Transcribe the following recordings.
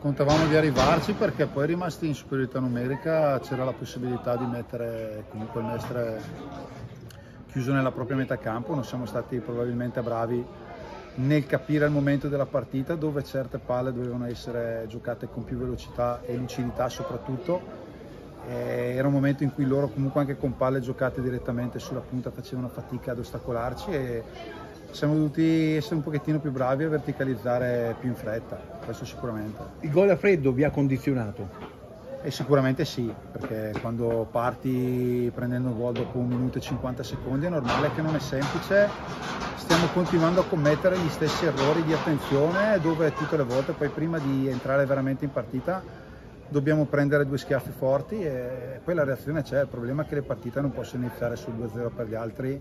Contavamo di arrivarci perché poi rimasti in superiorità numerica c'era la possibilità di mettere comunque il Mestre chiuso nella propria metà campo, non siamo stati probabilmente bravi nel capire il momento della partita dove certe palle dovevano essere giocate con più velocità e lucidità soprattutto. Era un momento in cui loro comunque anche con palle giocate direttamente sulla punta facevano fatica ad ostacolarci e siamo dovuti essere un pochettino più bravi a verticalizzare più in fretta, questo sicuramente. Il gol a freddo vi ha condizionato? E sicuramente sì, perché quando parti prendendo il gol dopo un minuto e 50 secondi è normale che non è semplice, stiamo continuando a commettere gli stessi errori di attenzione dove tutte le volte poi prima di entrare veramente in partita dobbiamo prendere due schiaffi forti e poi la reazione c'è, il problema è che le partite non possono iniziare sul 2-0 per gli altri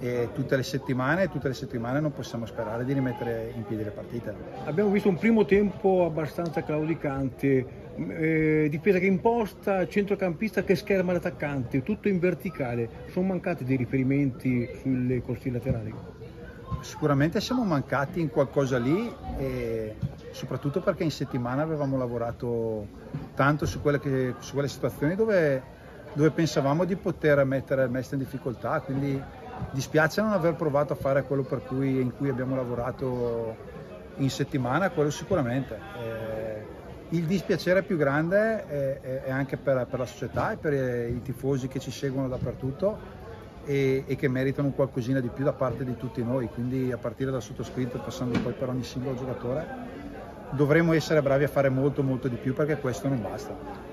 e tutte le settimane, tutte le settimane non possiamo sperare di rimettere in piedi le partite. Abbiamo visto un primo tempo abbastanza claudicante, eh, difesa che imposta, centrocampista che scherma l'attaccante, tutto in verticale. Sono mancati dei riferimenti sulle corsie laterali? Sicuramente siamo mancati in qualcosa lì e soprattutto perché in settimana avevamo lavorato tanto su quelle, che, su quelle situazioni dove, dove pensavamo di poter mettere il Mestre in difficoltà, quindi Dispiace non aver provato a fare quello cui, in cui abbiamo lavorato in settimana, quello sicuramente. Eh, il dispiacere più grande è, è anche per, per, la società e per i tifosi che ci seguono dappertutto e, e, che meritano qualcosina di più da parte di tutti noi, quindi a partire dal sottoscritto passando poi per ogni singolo giocatore dovremo essere bravi a fare molto molto di più perché questo non basta.